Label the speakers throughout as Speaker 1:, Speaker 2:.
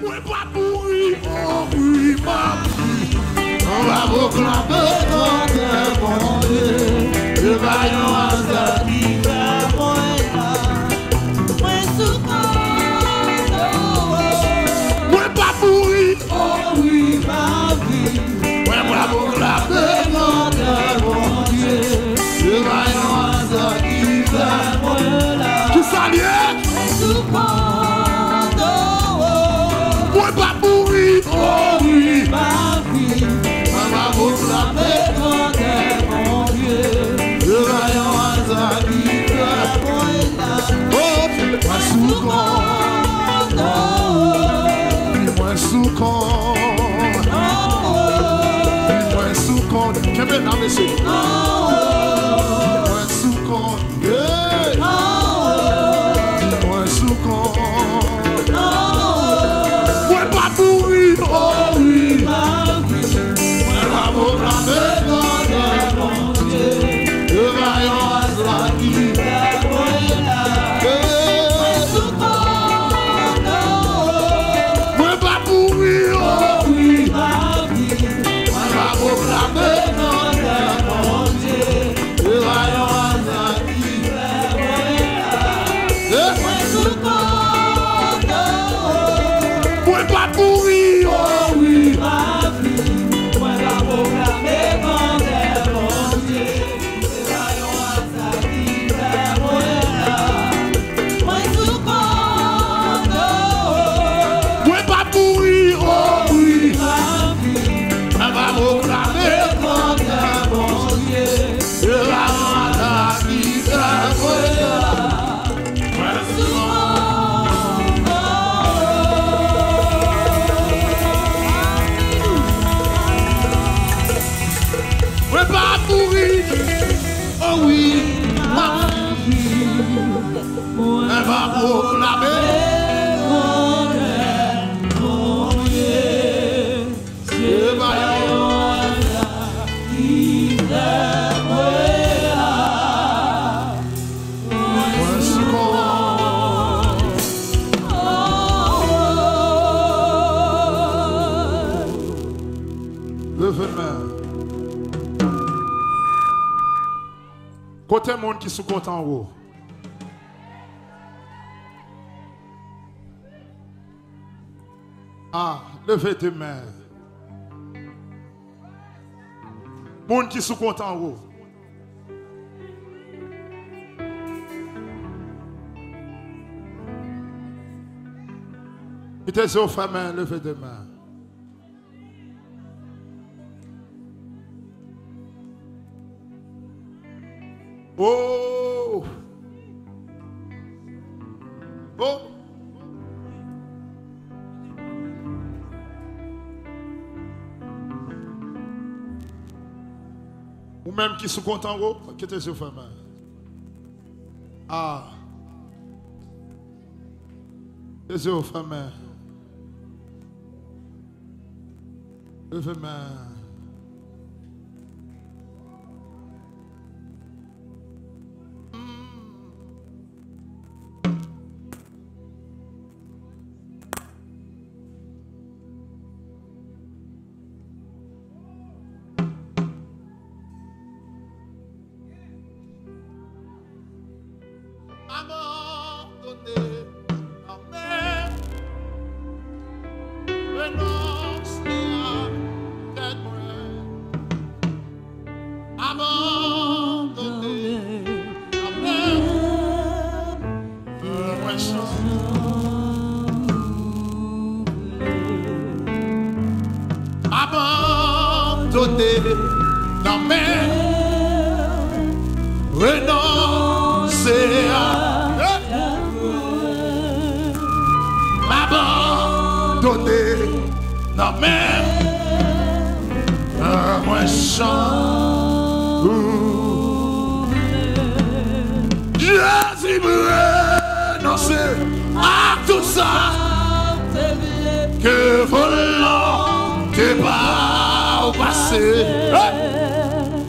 Speaker 1: Mwen pa mouri, mouri pa mouri Mwen pa mouri, mouri pa mouri sou kon Pi mwen sou kon Pi mwen sou kon Kèmè nan mè sè Super. Côté monde qui sous compte en haut. Ah, levez tes mains. Monde qui sous compte en haut. Mettez fa main, levez tes mains. Oh! Oh! Ou même qui sont contents en haut, qui était sur femme. Ah! C'est sur femme. Levez main. Abandonné en mer, moi Abandonné même un moisson. Jésus me renonce à tout ça que volant t'es pas au passé.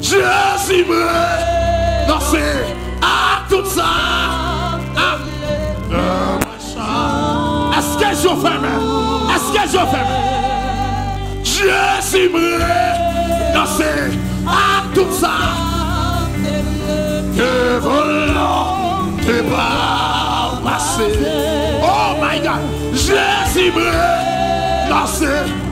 Speaker 1: Jésus me renonce à tout ça. Un moisson. Est-ce que je fais même? Est-ce que je fais même? Jezi mre Nan se a tout sa Ke volan Ke pa pase Oh my God. Jezi mre Nan se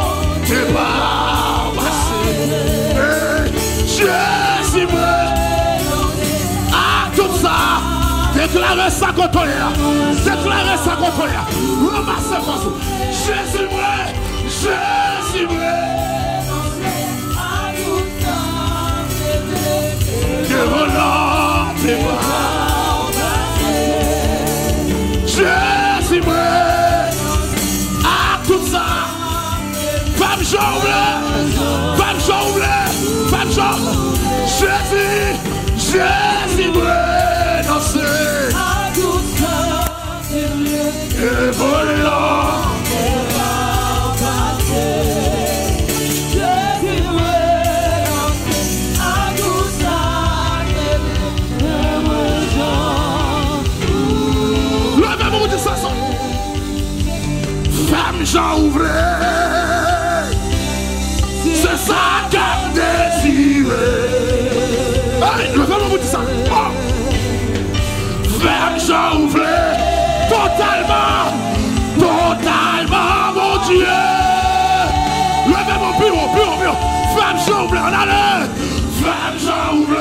Speaker 1: déclarez ça contre. Déclarez ça contre. Ramassez moi Jésus vrai, Jésus vrai. Que volant Femme chambre, femme chambre, femme chambre. Jésus, Jésus me danser. À tout ça, c'est mieux. Et voilà. Mon Dieu. Levez mon bureau, bureau, bureau. Femme on allait. Femme Jean ouvré.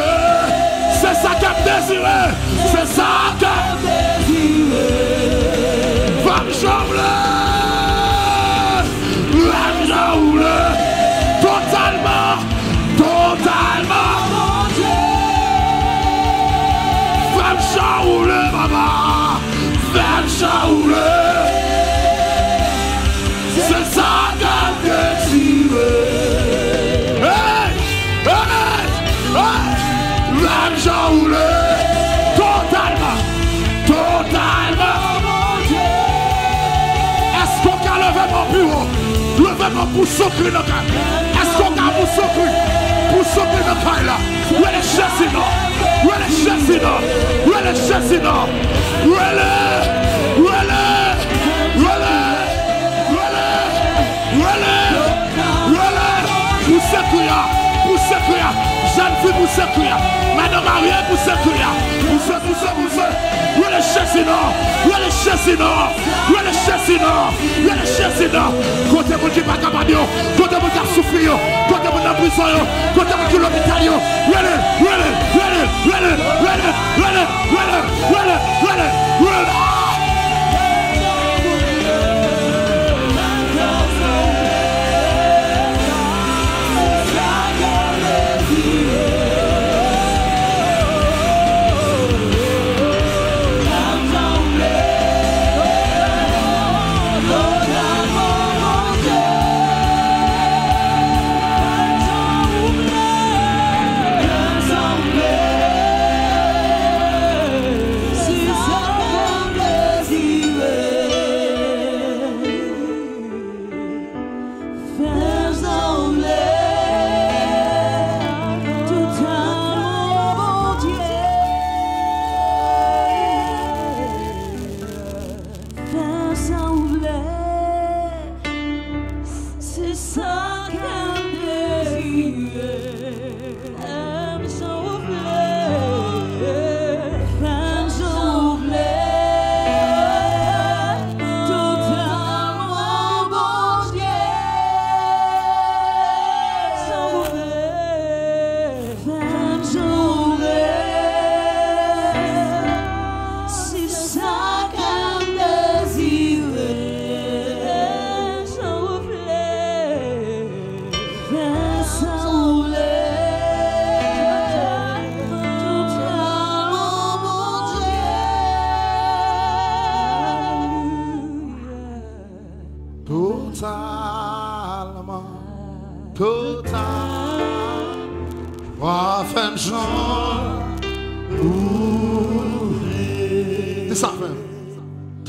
Speaker 1: C'est ça qu'elle désiré. C'est ça qu'elle Femme chambre Femme chambre Totalement Totalement Femme chambre maman Femme chambre Mon pour s'occuper de cas Est-ce qu'on a pour s'occuper Pour s'occuper de cas là Où est le chassis là Où est le Où est le Où est le Où est le Où est le Où est le Où est Où est le Pour s'écrire Pour s'écrire Jeune fille pour s'écrire Madame Mariée pour pour ce, pour ce Où est le chassis là Où est le chassis là Où est le chassis là Où est le chassis là Côté mon qui pas capable Côté mon qui souffert Côté mon dans prison Côté mon qui l'hôpital Où est le Où est le Où est le Où est le Où est le Où est le Où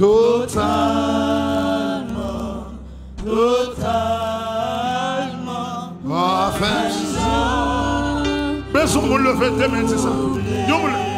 Speaker 1: Totalement, totalement, enfin Jean. Besoin de lever tes mains, c'est ça. Yo, moule.